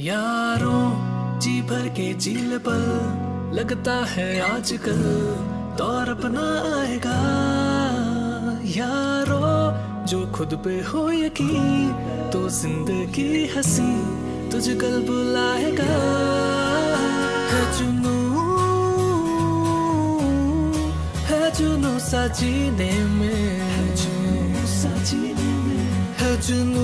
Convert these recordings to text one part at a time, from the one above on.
यारों, जी भर के झील पल लगता है आजकल दौर अपना आएगा। यारो, जो खुद पे हो यकीन तो ज़िंदगी हँसी तुझे कल बुलाएगा। है जुनू है जुनू सा जीने में। है सा जीने में। है जुनू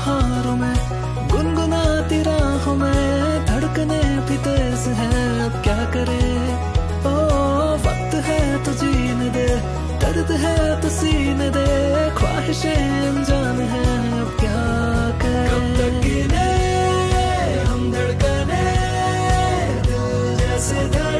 बहारों में, गुनगुनाती राहों में, धड़कने भी तेज है, अब क्या करे? ओ, वक्त है तो जीने दे, दर्द है तो सीने दे, ख्वाहिशें अनजान है, अब क्या करे? कब तक गिने, हम धड़कने, दिल जैसे धड़के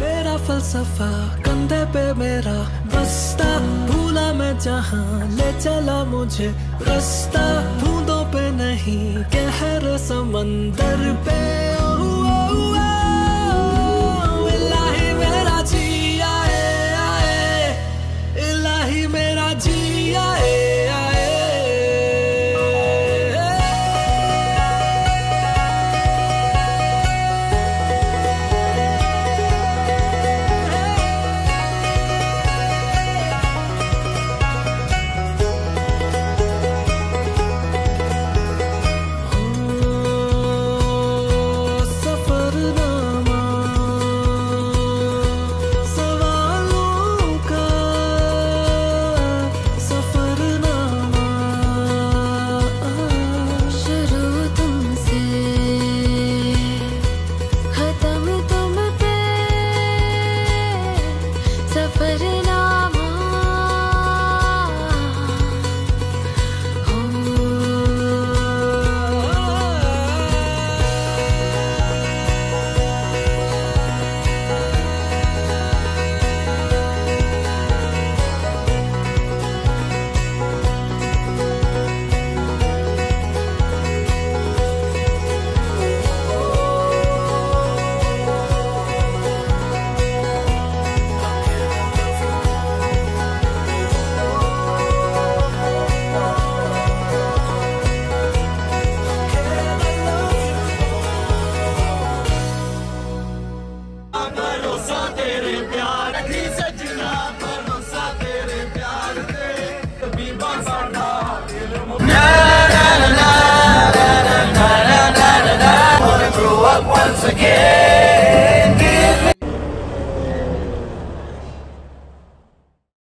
मेरा फलसफा कंधे पे मेरा बस्ता, भूला मैं जहाँ, ले चला मुझे रास्ता। बूंदों पे नहीं कहर समंदर पे।